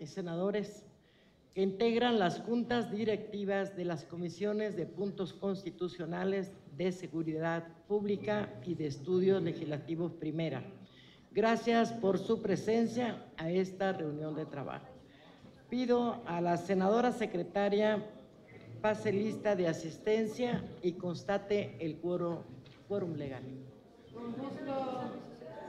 y senadores que integran las juntas directivas de las comisiones de puntos constitucionales de seguridad pública y de estudios legislativos primera. Gracias por su presencia a esta reunión de trabajo. Pido a la senadora secretaria pase lista de asistencia y constate el quórum, legal. Con gusto,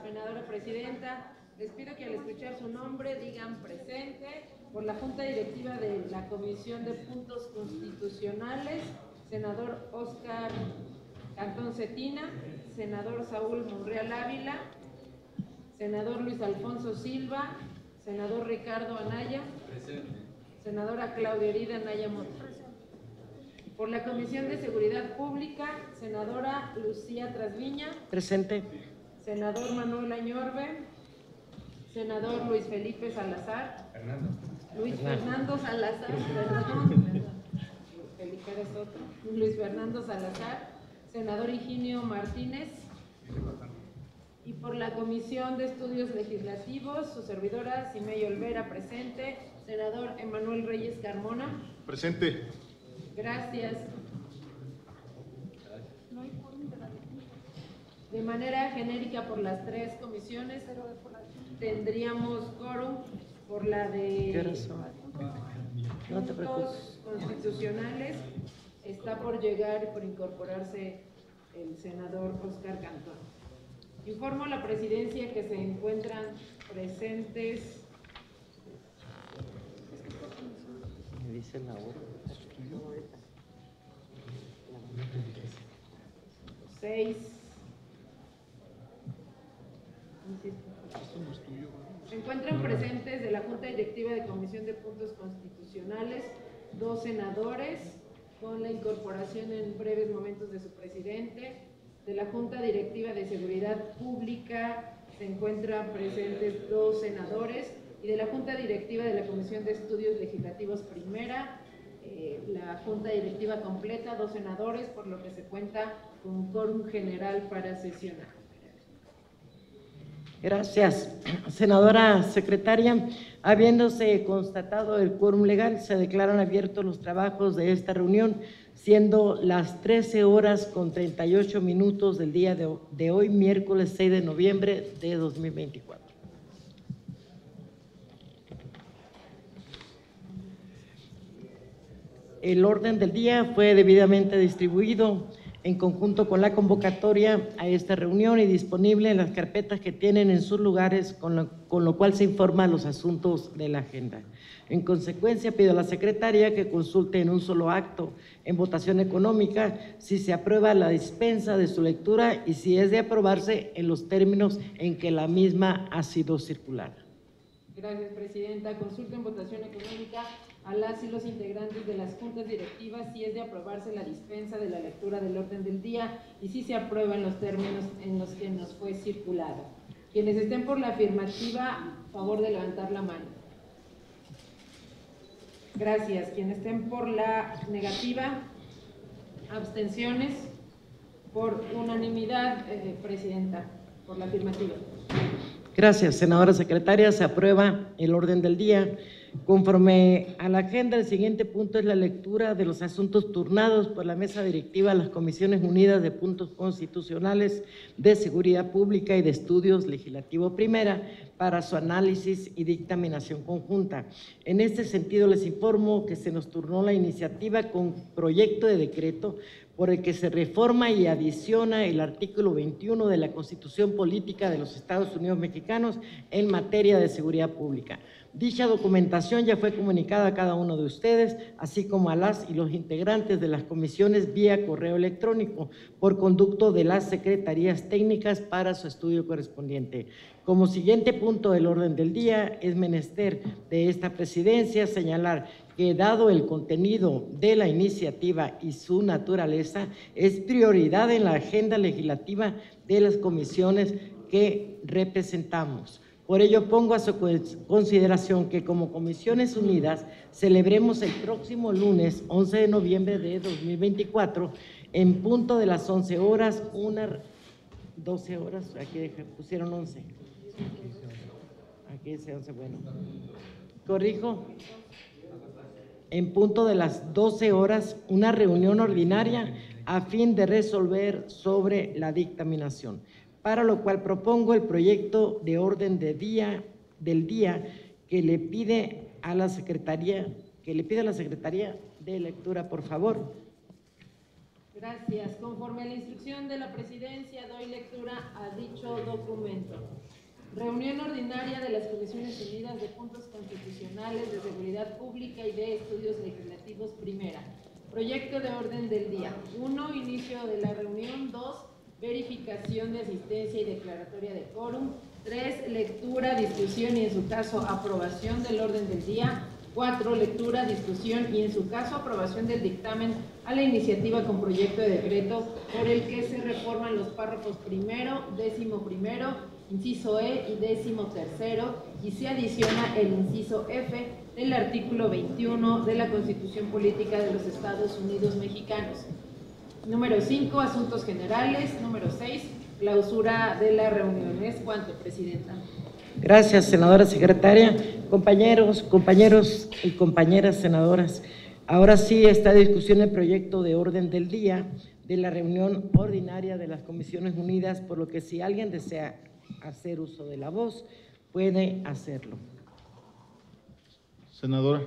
senadora presidenta. Les pido que al escuchar su nombre digan presente por la Junta Directiva de la Comisión de Puntos Constitucionales, senador Oscar Cantón Cetina, senador Saúl Monreal Ávila, senador Luis Alfonso Silva, senador Ricardo Anaya, senadora Claudia Herida Anaya Mota. Por la Comisión de Seguridad Pública, senadora Lucía Trasviña, Presente. senador Manuel Añorbe, senador Luis Felipe Salazar, Luis Fernando. Salazar, perdón, Felipe eres otro, Luis Fernando Salazar, senador Higinio Martínez, y por la Comisión de Estudios Legislativos, su servidora Simey Olvera presente, senador Emanuel Reyes Carmona. Presente. Gracias. De manera genérica por las tres comisiones, tendríamos quórum por la ¿Qué de? No te preocupes. constitucionales. Está por llegar y por incorporarse el senador Oscar Cantón. Informo a la presidencia que se encuentran presentes Me dice la hora. seis. Se encuentran presentes de la Junta Directiva de Comisión de Puntos Constitucionales dos senadores, con la incorporación en breves momentos de su presidente. De la Junta Directiva de Seguridad Pública se encuentran presentes dos senadores y de la Junta Directiva de la Comisión de Estudios Legislativos Primera, eh, la Junta Directiva completa, dos senadores, por lo que se cuenta con quórum general para sesionar. Gracias. Senadora secretaria, habiéndose constatado el quórum legal, se declaran abiertos los trabajos de esta reunión, siendo las 13 horas con 38 minutos del día de, hoy, miércoles 6 de noviembre de 2024. El orden del día fue debidamente distribuido en conjunto con la convocatoria a esta reunión y disponible en las carpetas que tienen en sus lugares, con lo, con lo cual se informa los asuntos de la agenda. En consecuencia, pido a la secretaria que consulte en un solo acto, en votación económica, si se aprueba la dispensa de su lectura y si es de aprobarse en los términos en que la misma ha sido circulada. Gracias, Presidenta. Consulta en votación económica a las y los integrantes de las juntas directivas si es de aprobarse la dispensa de la lectura del orden del día y si se aprueba en los términos en los que nos fue circulado. Quienes estén por la afirmativa, favor de levantar la mano. Gracias. Quienes estén por la negativa, abstenciones. Por unanimidad, eh, Presidenta, por la afirmativa. Gracias, senadora secretaria. Se aprueba el orden del día. Conforme a la agenda, el siguiente punto es la lectura de los asuntos turnados por la mesa directiva de las Comisiones Unidas de Puntos Constitucionales de Seguridad Pública y de Estudios Legislativo Primera para su análisis y dictaminación conjunta. En este sentido, les informo que se nos turnó la iniciativa con proyecto de decreto por el que se reforma y adiciona el artículo 21 de la Constitución Política de los Estados Unidos Mexicanos en materia de seguridad pública. Dicha documentación ya fue comunicada a cada uno de ustedes, así como a las y los integrantes de las comisiones vía correo electrónico por conducto de las secretarías técnicas para su estudio correspondiente. Como siguiente punto del orden del día, es menester de esta presidencia señalar que dado el contenido de la iniciativa y su naturaleza, es prioridad en la agenda legislativa de las comisiones que representamos. Por ello pongo a su consideración que como Comisiones Unidas celebremos el próximo lunes 11 de noviembre de 2024 en punto de las 11 horas, una 12 horas, aquí pusieron 11. Aquí dice 11, bueno. corrijo, en punto de las 12 horas, una reunión ordinaria a fin de resolver sobre la dictaminación, para lo cual propongo el proyecto de orden de día, del día que le pide a la Secretaría, que le pide a la Secretaría de lectura, por favor. Gracias. Conforme a la instrucción de la presidencia, doy lectura a dicho documento. Reunión ordinaria de las Comisiones Unidas de Puntos Constitucionales de Seguridad Pública y de Estudios Legislativos Primera. Proyecto de orden del día. 1. Inicio de la reunión. 2. Verificación de asistencia y declaratoria de quórum. 3. Lectura, discusión y en su caso aprobación del orden del día. 4. Lectura, discusión y en su caso aprobación del dictamen a la iniciativa con proyecto de decreto por el que se reforman los párrafos primero, décimo primero, inciso E y décimo tercero y se adiciona el inciso F del artículo 21 de la Constitución Política de los Estados Unidos Mexicanos. Número 5, asuntos generales. Número 6, clausura de la reunión. Es cuanto, Presidenta. Gracias, senadora secretaria. Compañeros, compañeros y compañeras senadoras, ahora sí está discusión el proyecto de orden del día de la reunión ordinaria de las Comisiones Unidas, por lo que si alguien desea hacer uso de la voz, puede hacerlo. Senadora.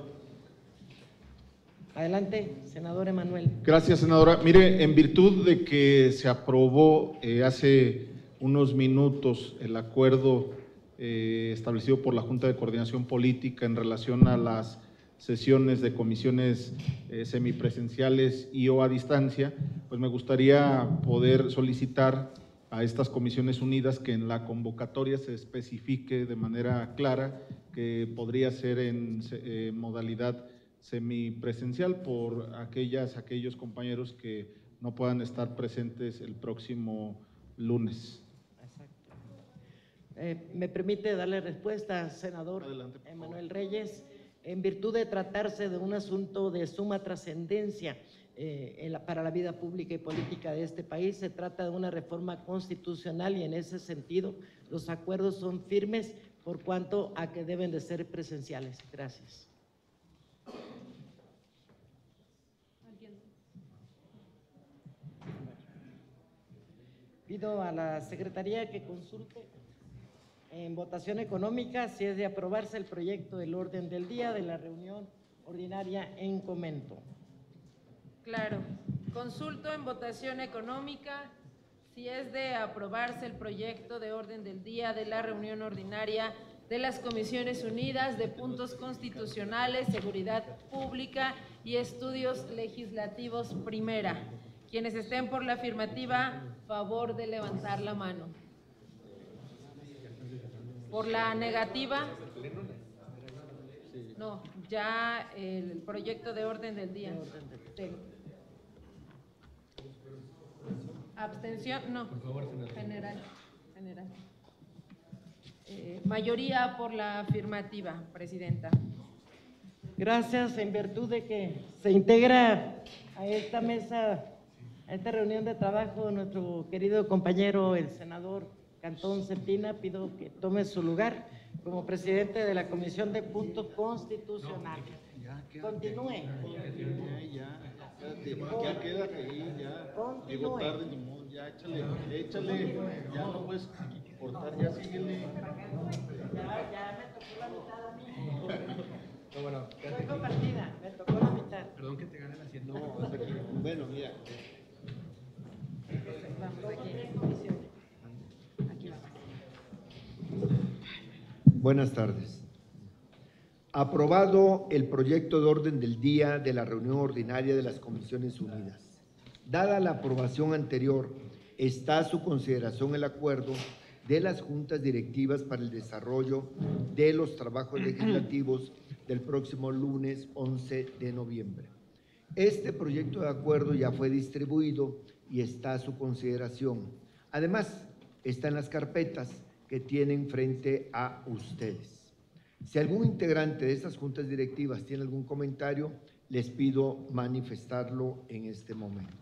Adelante, senador Emanuel. Gracias, senadora. Mire, en virtud de que se aprobó eh, hace unos minutos el acuerdo eh, establecido por la Junta de Coordinación Política en relación a las sesiones de comisiones eh, semipresenciales y o a distancia, pues me gustaría poder solicitar a estas comisiones unidas que en la convocatoria se especifique de manera clara que podría ser en eh, modalidad semipresencial por aquellas, aquellos compañeros que no puedan estar presentes el próximo lunes. Eh, ¿Me permite darle respuesta, senador Emanuel Reyes? En virtud de tratarse de un asunto de suma trascendencia eh, para la vida pública y política de este país, se trata de una reforma constitucional y en ese sentido los acuerdos son firmes por cuanto a que deben de ser presenciales. Gracias. Pido a la Secretaría que consulte en votación económica si es de aprobarse el proyecto del orden del día de la reunión ordinaria en comento. Claro. Consulto en votación económica si es de aprobarse el proyecto de orden del día de la reunión ordinaria de las Comisiones Unidas de Puntos Constitucionales, Seguridad Pública y Estudios Legislativos Primera. Quienes estén por la afirmativa, favor de levantar la mano. Por la negativa, no, ya el proyecto de orden del día. Abstención, no. Por favor, General. General. Eh, mayoría por la afirmativa, Presidenta. Gracias, en virtud de que se integra a esta mesa a esta reunión de trabajo, nuestro querido compañero, el senador Cantón Cetina, pido que tome su lugar como presidente de la Comisión de Puntos Constitucionales. Continúe. Ya, quédate ahí, ya. Llegó tarde, ni modo, ya échale, échale, ya no puedes cortar, ya síguele. Ya, ya me tocó la mitad a mí. No, bueno, Fue compartida, me tocó la mitad. Perdón que te gane la siendo. No, aquí. Bueno, mira. Buenas tardes. Aprobado el proyecto de orden del día de la reunión ordinaria de las Comisiones Unidas. Dada la aprobación anterior, está a su consideración el acuerdo de las juntas directivas para el desarrollo de los trabajos legislativos del próximo lunes 11 de noviembre. Este proyecto de acuerdo ya fue distribuido y está a su consideración. Además, está en las carpetas que tienen frente a ustedes. Si algún integrante de estas juntas directivas tiene algún comentario, les pido manifestarlo en este momento.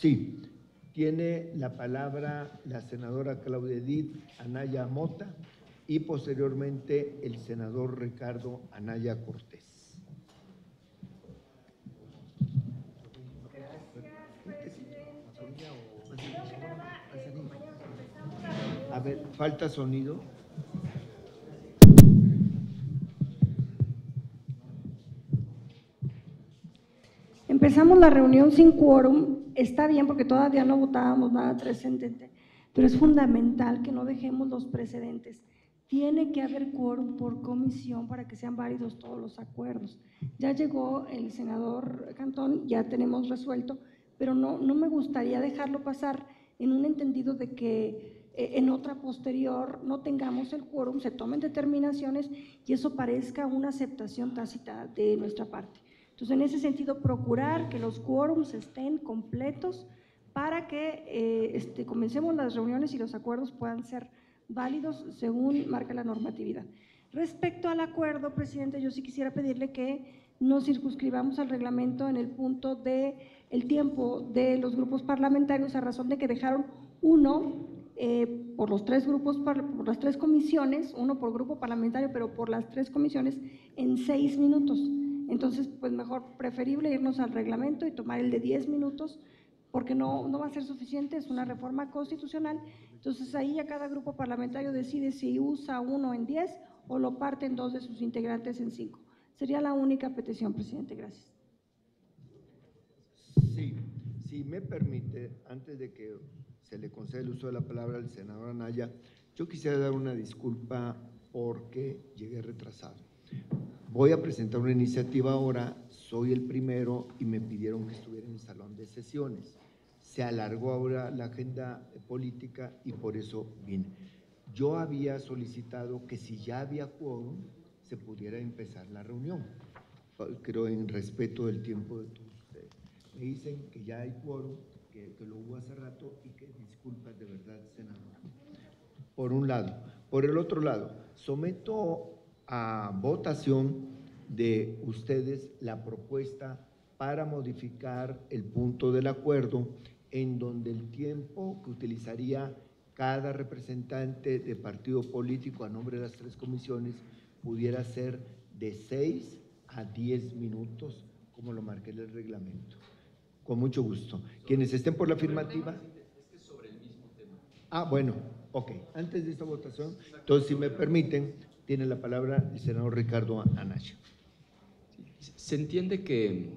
Sí, Tiene la palabra la senadora Claudia Edith Anaya Mota y posteriormente el senador Ricardo Anaya Cortés. A ver, falta sonido. Empezamos la reunión sin quórum, está bien porque todavía no votábamos nada trascendente, pero es fundamental que no dejemos los precedentes. Tiene que haber quórum por comisión para que sean válidos todos los acuerdos. Ya llegó el senador Cantón, ya tenemos resuelto, pero no, no me gustaría dejarlo pasar en un entendido de que en otra posterior no tengamos el quórum, se tomen determinaciones y eso parezca una aceptación tácita de nuestra parte. Entonces, en ese sentido, procurar que los quórums estén completos para que eh, este, comencemos las reuniones y los acuerdos puedan ser válidos según marca la normatividad. Respecto al acuerdo, presidente, yo sí quisiera pedirle que nos circunscribamos al reglamento en el punto de tiempo de los grupos parlamentarios a razón de que dejaron uno eh, por los tres grupos, por las tres comisiones, uno por grupo parlamentario, pero por las tres comisiones en seis minutos. Entonces, pues mejor preferible irnos al reglamento y tomar el de 10 minutos, porque no, no va a ser suficiente, es una reforma constitucional. Entonces, ahí ya cada grupo parlamentario decide si usa uno en 10 o lo parte en dos de sus integrantes en cinco. Sería la única petición, presidente. Gracias. Sí, si me permite, antes de que se le conceda el uso de la palabra al senador Anaya, yo quisiera dar una disculpa porque llegué retrasado. Voy a presentar una iniciativa ahora, soy el primero y me pidieron que estuviera en el salón de sesiones. Se alargó ahora la agenda política y por eso vine. Yo había solicitado que si ya había quórum, se pudiera empezar la reunión. Creo en respeto del tiempo de todos ustedes. Me dicen que ya hay quórum, que, lo hubo hace rato y que disculpas de verdad, senadora. Por un lado. Por el otro lado, someto a votación de ustedes la propuesta para modificar el punto del acuerdo en donde el tiempo que utilizaría cada representante de partido político a nombre de las tres comisiones pudiera ser de seis a diez minutos, como lo marqué en el reglamento. Con mucho gusto. Quienes estén por la afirmativa. Ah, bueno, ok. Antes de esta votación, entonces, si me permiten, tiene la palabra el senador Ricardo Anaya. Se entiende que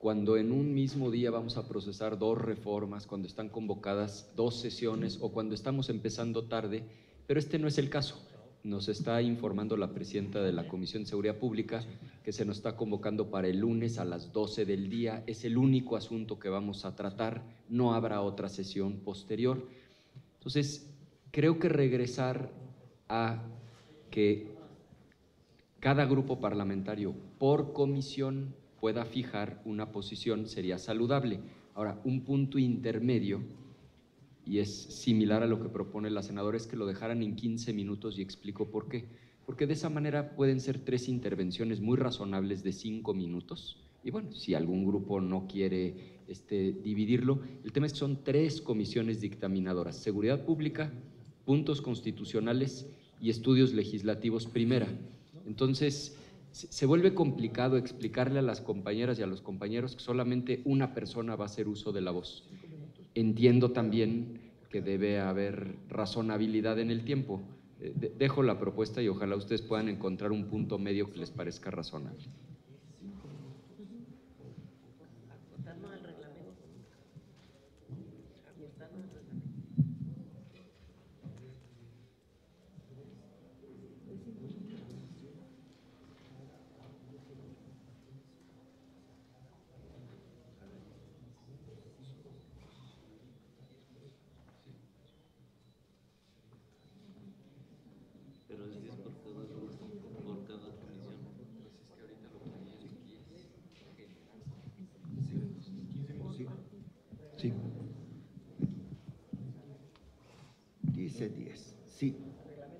cuando en un mismo día vamos a procesar dos reformas, cuando están convocadas dos sesiones o cuando estamos empezando tarde, pero este no es el caso. Nos está informando la presidenta de la Comisión de Seguridad Pública que se nos está convocando para el lunes a las 12 del día. Es el único asunto que vamos a tratar, no habrá otra sesión posterior. Entonces, creo que regresar a que cada grupo parlamentario por comisión pueda fijar una posición sería saludable. Ahora, un punto intermedio, y es similar a lo que propone la senadora, es que lo dejaran en 15 minutos y explico por qué. Porque de esa manera pueden ser tres intervenciones muy razonables de cinco minutos. Y bueno, si algún grupo no quiere este, dividirlo, el tema es que son tres comisiones dictaminadoras, seguridad pública, puntos constitucionales y estudios legislativos primera. Entonces, se vuelve complicado explicarle a las compañeras y a los compañeros que solamente una persona va a hacer uso de la voz. Entiendo también que debe haber razonabilidad en el tiempo. Eh, dejo la propuesta y ojalá ustedes puedan encontrar un punto medio que les parezca razonable.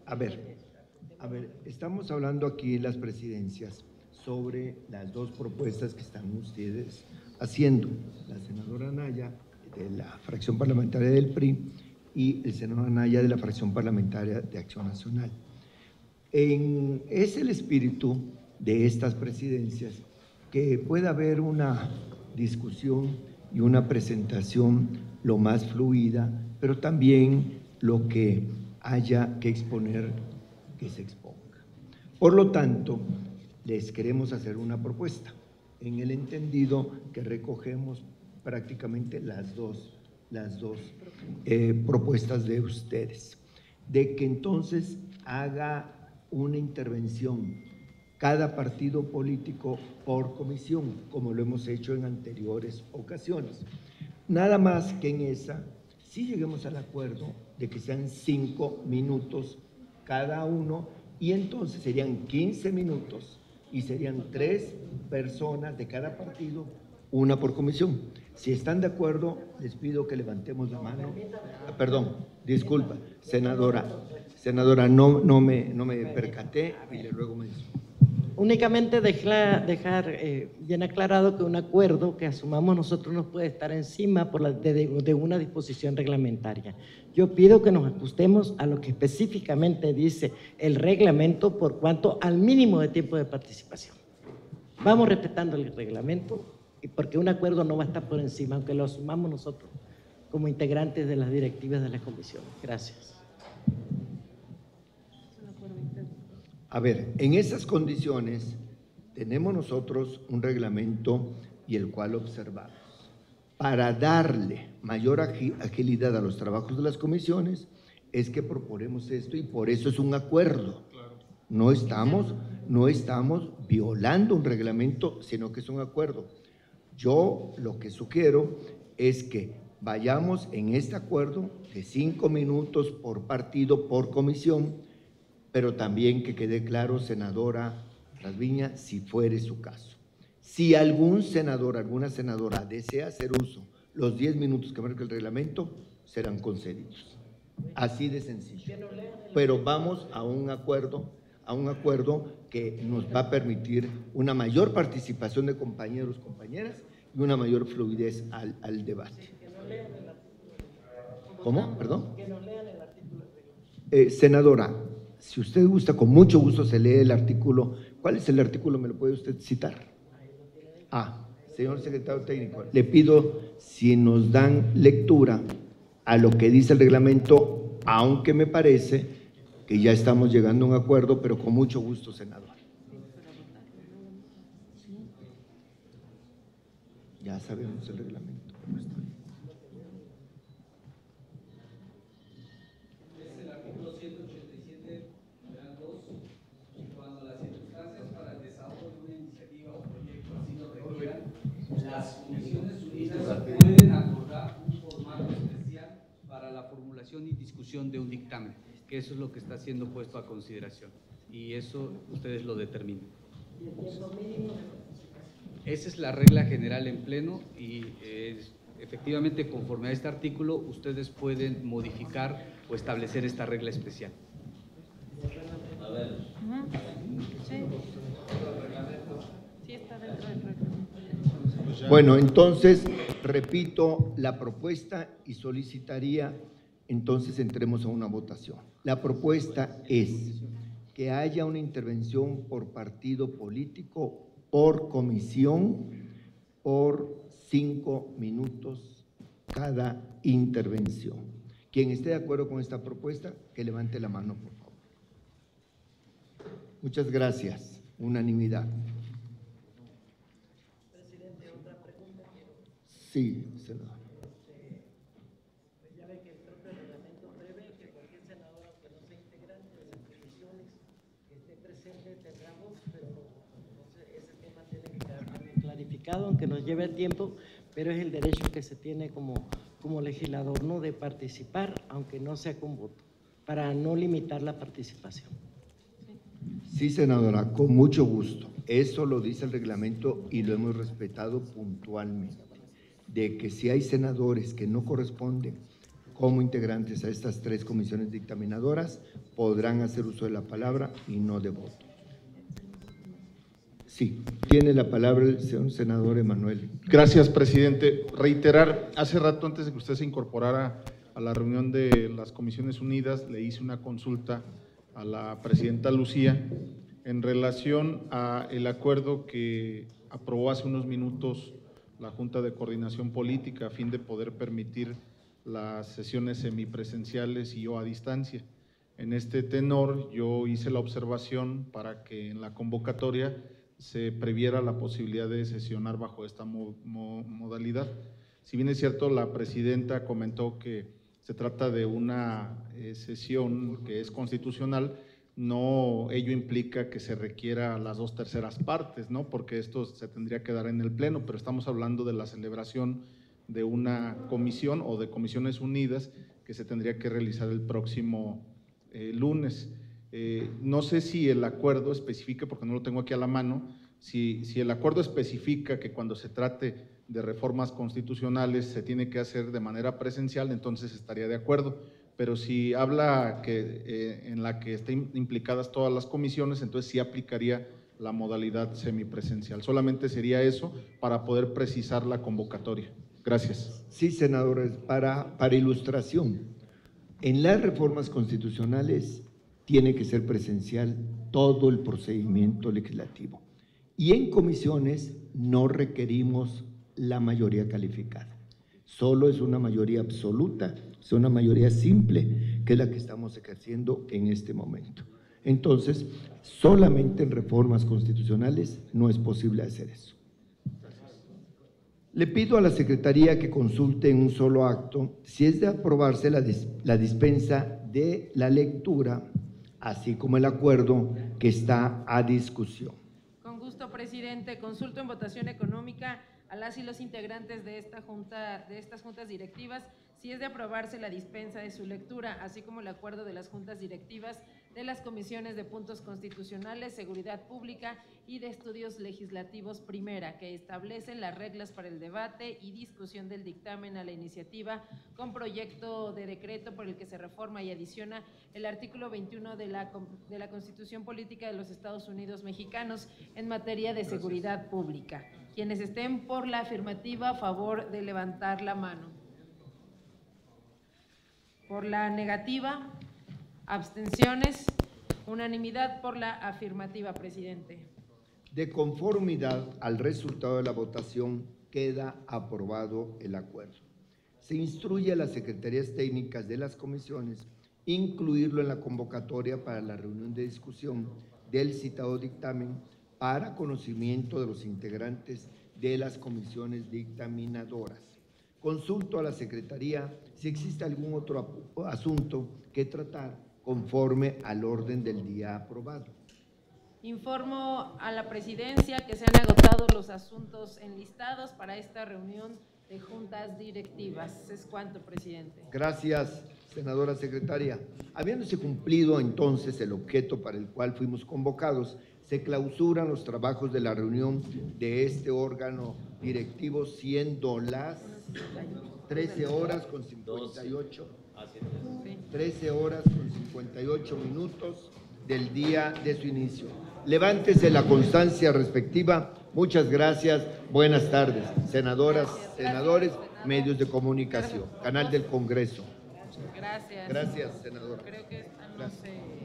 A ver, a ver, estamos hablando aquí en las presidencias sobre las dos propuestas que están ustedes haciendo. La senadora Naya de la fracción parlamentaria del PRI y el senador Anaya de la fracción parlamentaria de Acción Nacional. En, es el espíritu de estas presidencias que pueda haber una discusión y una presentación lo más fluida, pero también lo que haya que exponer, que se exponga. Por lo tanto, les queremos hacer una propuesta, en el entendido que recogemos prácticamente las dos, las dos eh, propuestas de ustedes, de que entonces haga una intervención cada partido político por comisión, como lo hemos hecho en anteriores ocasiones. Nada más que en esa, si lleguemos al acuerdo de que sean cinco minutos cada uno, y entonces serían 15 minutos y serían tres personas de cada partido, una por comisión. Si están de acuerdo, les pido que levantemos la mano. Ah, perdón, disculpa, senadora. Senadora, no, no, me, no me percaté y luego me Únicamente dejar, eh, bien aclarado que un acuerdo que asumamos nosotros no puede estar encima por la, de, de, una disposición reglamentaria. Yo pido que nos ajustemos a lo que específicamente dice el reglamento por cuanto al mínimo de tiempo de participación. Vamos respetando el reglamento y porque un acuerdo no va a estar por encima, aunque lo asumamos nosotros como integrantes de las directivas de la comisión. Gracias. A ver, en esas condiciones tenemos nosotros un reglamento y el cual observamos. Para darle mayor agilidad a los trabajos de las comisiones, es que proponemos esto y por eso es un acuerdo. No estamos, no estamos violando un reglamento, sino que es un acuerdo. Yo lo que sugiero es que vayamos en este acuerdo de cinco minutos por partido, por comisión, pero también que quede claro, senadora Rasviña, si fuere su caso. Si algún senador, alguna senadora desea hacer uso los 10 minutos que marca el reglamento, serán concedidos. Así de sencillo. Pero vamos a un acuerdo, a un acuerdo que nos va a permitir una mayor participación de compañeros, compañeras y una mayor fluidez al, al debate. ¿Cómo? ¿Perdón? Eh, senadora, si usted gusta, con mucho gusto se lee el artículo. ¿Cuál es el artículo? ¿Me lo puede usted citar? Ah, señor secretario técnico, le pido si nos dan lectura a lo que dice el reglamento, aunque me parece que ya estamos llegando a un acuerdo, pero con mucho gusto, senador. Ya sabemos el reglamento. De un dictamen, que eso es lo que está siendo puesto a consideración. Y eso ustedes lo determinan. Esa es la regla general en pleno y efectivamente conforme a este artículo ustedes pueden modificar o establecer esta regla especial. A ver. Bueno, entonces repito la propuesta y solicitaría entonces entremos a una votación. La propuesta es que haya una intervención por partido político, por comisión, por cinco minutos cada intervención. Quien esté de acuerdo con esta propuesta, que levante la mano, por favor. Muchas gracias. Unanimidad. Presidente, otra pregunta. Sí, senador. Aunque nos lleve tiempo, pero es el derecho que se tiene como, como legislador, ¿no? De participar, aunque no sea con voto, para no limitar la participación. Sí, senadora, con mucho gusto. Eso lo dice el reglamento y lo hemos respetado puntualmente, de que si hay senadores que no corresponden como integrantes a estas tres comisiones dictaminadoras, podrán hacer uso de la palabra y no de voto. Sí, tiene la palabra el señor senador Emanuel. Gracias, presidente. Reiterar, hace rato antes de que usted se incorporara a la reunión de las Comisiones Unidas, le hice una consulta a la presidenta Lucía en relación a el acuerdo que aprobó hace unos minutos la Junta de Coordinación Política a fin de poder permitir las sesiones semipresenciales y o a distancia. En este tenor, yo hice la observación para que en la convocatoria se previera la posibilidad de sesionar bajo esta mo- mo- modalidad. Si bien es cierto, la presidenta comentó que se trata de una eh, sesión que es constitucional, no ello implica que se requiera las dos terceras partes, ¿no? Porque esto se tendría que dar en el Pleno, pero estamos hablando de la celebración de una comisión o de comisiones unidas que se tendría que realizar el próximo eh, lunes. Eh, no sé si el acuerdo especifica, porque no lo tengo aquí a la mano, si, el acuerdo especifica que cuando se trate de reformas constitucionales se tiene que hacer de manera presencial, entonces estaría de acuerdo. Pero si habla que, eh, en la que estén implicadas todas las comisiones, entonces sí aplicaría la modalidad semipresencial. Solamente sería eso para poder precisar la convocatoria. Gracias. Sí, senadores, para ilustración, en las reformas constitucionales tiene que ser presencial todo el procedimiento legislativo. Y en comisiones no requerimos la mayoría calificada. Solo es una mayoría absoluta, es una mayoría simple, que es la que estamos ejerciendo en este momento. Entonces, solamente en reformas constitucionales no es posible hacer eso. Le pido a la Secretaría que consulte en un solo acto si es de aprobarse la, la dispensa de la lectura, así como el acuerdo que está a discusión. Con gusto, presidente. Consulto en votación económica a las y los integrantes de esta junta, de estas juntas directivas, si es de aprobarse la dispensa de su lectura, así como el acuerdo de las juntas directivas de las comisiones de puntos constitucionales, seguridad pública y de estudios legislativos primera, que establecen las reglas para el debate y discusión del dictamen a la iniciativa con proyecto de decreto por el que se reforma y adiciona el artículo 21 de la, de la Constitución Política de los Estados Unidos Mexicanos en materia de seguridad pública. Quienes estén por la afirmativa, a favor de levantar la mano. Por la negativa, abstenciones, unanimidad por la afirmativa, presidente. De conformidad al resultado de la votación, queda aprobado el acuerdo. Se instruye a las secretarías técnicas de las comisiones incluirlo en la convocatoria para la reunión de discusión del citado dictamen para conocimiento de los integrantes de las comisiones dictaminadoras. Consulto a la Secretaría si existe algún otro asunto que tratar conforme al orden del día aprobado. Informo a la presidencia que se han agotado los asuntos enlistados para esta reunión de juntas directivas. Es cuanto, presidente. Gracias, senadora secretaria. Habiéndose cumplido entonces el objeto para el cual fuimos convocados, se clausuran los trabajos de la reunión de este órgano directivo, siendo las 13 horas con 58. 13 horas con 58 minutos del día de su inicio. Levántese la constancia respectiva. Muchas gracias. Buenas tardes, senadoras, senadores, medios de comunicación, canal del Congreso. Gracias. Gracias, senador. Creo que no.